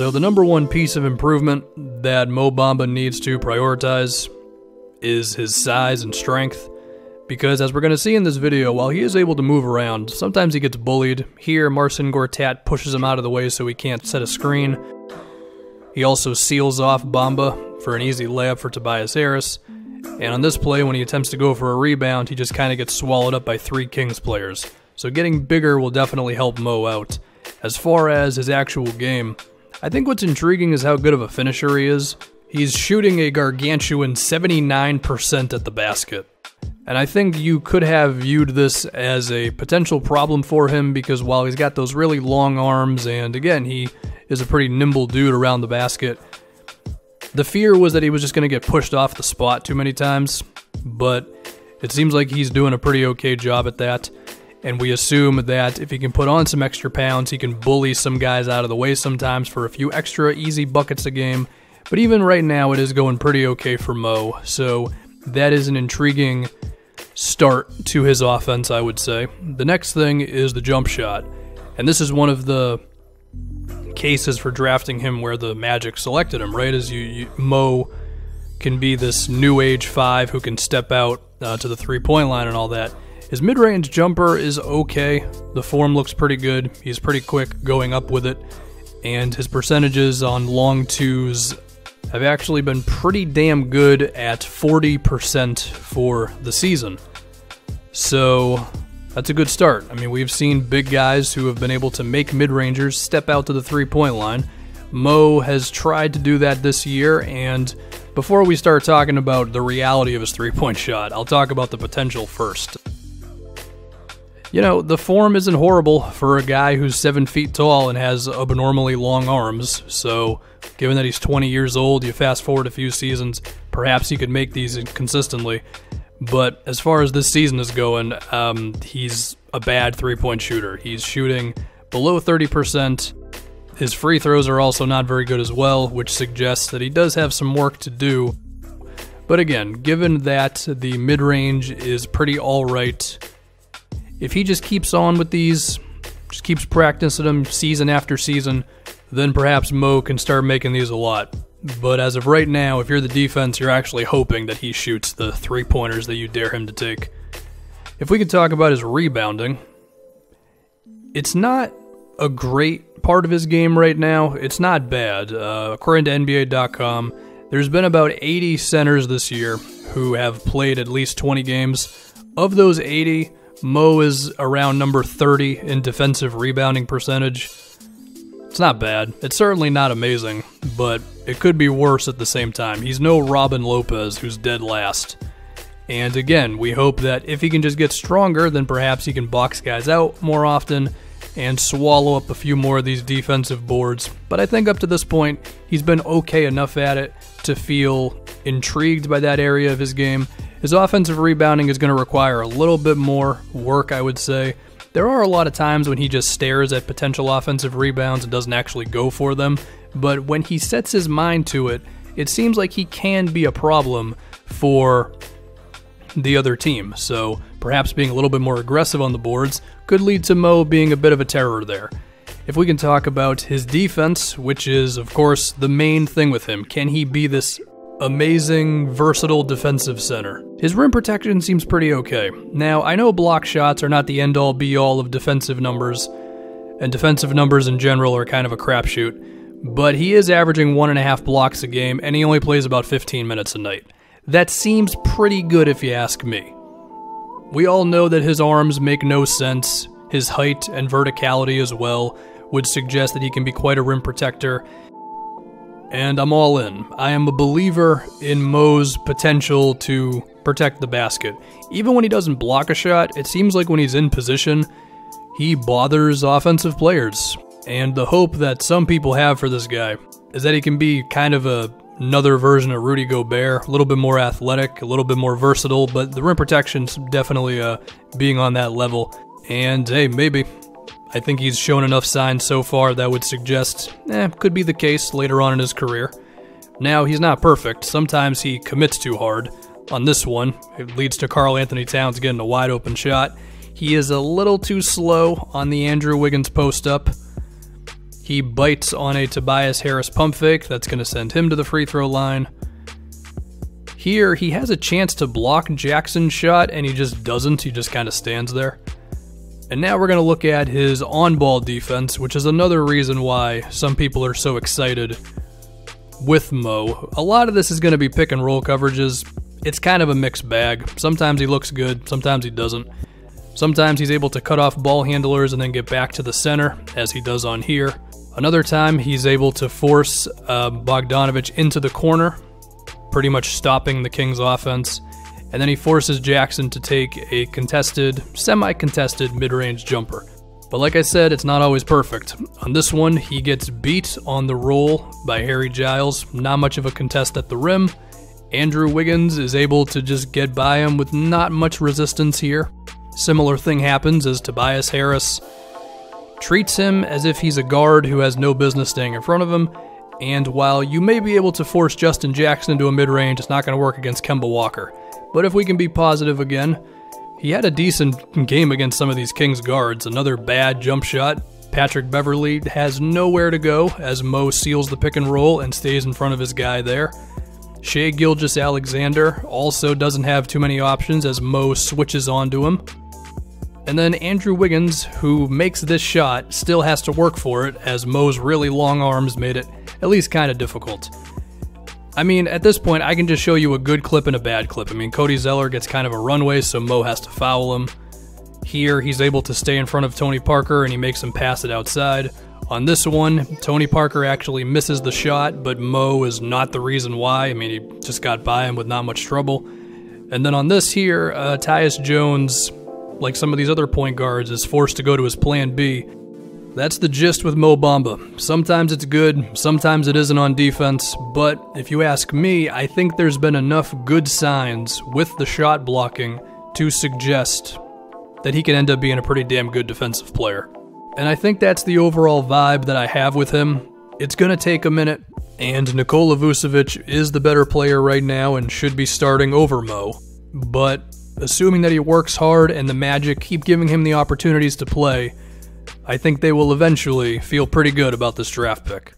So, the number one piece of improvement that Mo Bamba needs to prioritize is his size and strength. Because, as we're going to see in this video, while he is able to move around, sometimes he gets bullied. Here, Marcin Gortat pushes him out of the way so he can't set a screen. He also seals off Bamba for an easy layup for Tobias Harris. And on this play, when he attempts to go for a rebound, he just kind of gets swallowed up by three Kings players. So getting bigger will definitely help Mo out. As far as his actual game, I think what's intriguing is how good of a finisher he is. He's shooting a gargantuan 79% at the basket. And I think you could have viewed this as a potential problem for him because while he's got those really long arms, and again, he is a pretty nimble dude around the basket, the fear was that he was just going to get pushed off the spot too many times. But it seems like he's doing a pretty okay job at that and we assume that if he can put on some extra pounds, he can bully some guys out of the way sometimes for a few extra easy buckets a game. But even right now, it is going pretty okay for Mo, so that is an intriguing start to his offense, I would say. The next thing is the jump shot, and this is one of the cases for drafting him where the Magic selected him, right? As you, you Mo can be this new age five who can step out uh, to the three point line and all that. His mid range jumper is okay. The form looks pretty good. He's pretty quick going up with it. And his percentages on long twos have actually been pretty damn good at 40% for the season. So that's a good start. I mean, we've seen big guys who have been able to make mid rangers step out to the three point line. Mo has tried to do that this year, and before we start talking about the reality of his three point shot, I'll talk about the potential first. You know, the form isn't horrible for a guy who's seven feet tall and has abnormally long arms. So, given that he's 20 years old, you fast forward a few seasons, perhaps he could make these consistently. But as far as this season is going, um, he's a bad three point shooter. He's shooting below 30%. His free throws are also not very good as well, which suggests that he does have some work to do. But again, given that the mid range is pretty alright, if he just keeps on with these, just keeps practicing them season after season, then perhaps Mo can start making these a lot. But as of right now, if you're the defense, you're actually hoping that he shoots the three pointers that you dare him to take. If we could talk about his rebounding, it's not a great part of his game right now. It's not bad. Uh, according to NBA.com, there's been about 80 centers this year who have played at least 20 games. Of those 80, Mo is around number 30 in defensive rebounding percentage. It's not bad. It's certainly not amazing, but it could be worse at the same time. He's no Robin Lopez, who's dead last. And again, we hope that if he can just get stronger, then perhaps he can box guys out more often and swallow up a few more of these defensive boards. But I think up to this point, he's been okay enough at it to feel intrigued by that area of his game his offensive rebounding is going to require a little bit more work, I would say. There are a lot of times when he just stares at potential offensive rebounds and doesn't actually go for them, but when he sets his mind to it, it seems like he can be a problem for the other team. So perhaps being a little bit more aggressive on the boards could lead to Mo being a bit of a terror there. If we can talk about his defense, which is, of course, the main thing with him, can he be this amazing, versatile defensive center. His rim protection seems pretty okay. Now, I know block shots are not the end all be all of defensive numbers, and defensive numbers in general are kind of a crapshoot, but he is averaging one and a half blocks a game, and he only plays about 15 minutes a night. That seems pretty good if you ask me. We all know that his arms make no sense, his height and verticality as well would suggest that he can be quite a rim protector, and I'm all in. I am a believer in Mo's potential to protect the basket. Even when he doesn't block a shot, it seems like when he's in position, he bothers offensive players. And the hope that some people have for this guy is that he can be kind of a, another version of Rudy Gobert, a little bit more athletic, a little bit more versatile, but the rim protection's definitely uh, being on that level. And hey, maybe I think he's shown enough signs so far that would suggest, eh, could be the case later on in his career. Now, he's not perfect. Sometimes he commits too hard. On this one, it leads to Karl-Anthony Towns getting a wide open shot. He is a little too slow on the Andrew Wiggins post up. He bites on a Tobias Harris pump fake that's going to send him to the free throw line. Here, he has a chance to block Jackson's shot, and he just doesn't. He just kind of stands there. And now we're going to look at his on ball defense, which is another reason why some people are so excited with Mo. A lot of this is going to be pick and roll coverages. It's kind of a mixed bag. Sometimes he looks good, sometimes he doesn't. Sometimes he's able to cut off ball handlers and then get back to the center, as he does on here. Another time, he's able to force uh, Bogdanovich into the corner pretty much stopping the Kings' offense. And then he forces Jackson to take a contested, semi contested mid range jumper. But like I said, it's not always perfect. On this one, he gets beat on the roll by Harry Giles. Not much of a contest at the rim. Andrew Wiggins is able to just get by him with not much resistance here. Similar thing happens as Tobias Harris treats him as if he's a guard who has no business staying in front of him and while you may be able to force Justin Jackson into a mid range, it's not going to work against Kemba Walker. But if we can be positive again, he had a decent game against some of these Kings guards. Another bad jump shot. Patrick Beverley has nowhere to go as Mo seals the pick and roll and stays in front of his guy there. Shai Gilgeous-Alexander also doesn't have too many options as Mo switches onto him. And then Andrew Wiggins, who makes this shot, still has to work for it as Mo's really long arms made it at least kind of difficult. I mean, at this point, I can just show you a good clip and a bad clip. I mean, Cody Zeller gets kind of a runway, so Mo has to foul him. Here, he's able to stay in front of Tony Parker and he makes him pass it outside. On this one, Tony Parker actually misses the shot, but Mo is not the reason why. I mean, he just got by him with not much trouble. And then on this here, uh, Tyus Jones, like some of these other point guards, is forced to go to his plan B that's the gist with Mo Bamba. Sometimes it's good, sometimes it isn't on defense, but if you ask me, I think there's been enough good signs with the shot blocking to suggest that he can end up being a pretty damn good defensive player. And I think that's the overall vibe that I have with him. It's going to take a minute, and Nikola Vucevic is the better player right now and should be starting over Mo. But assuming that he works hard and the Magic keep giving him the opportunities to play, I think they will eventually feel pretty good about this draft pick.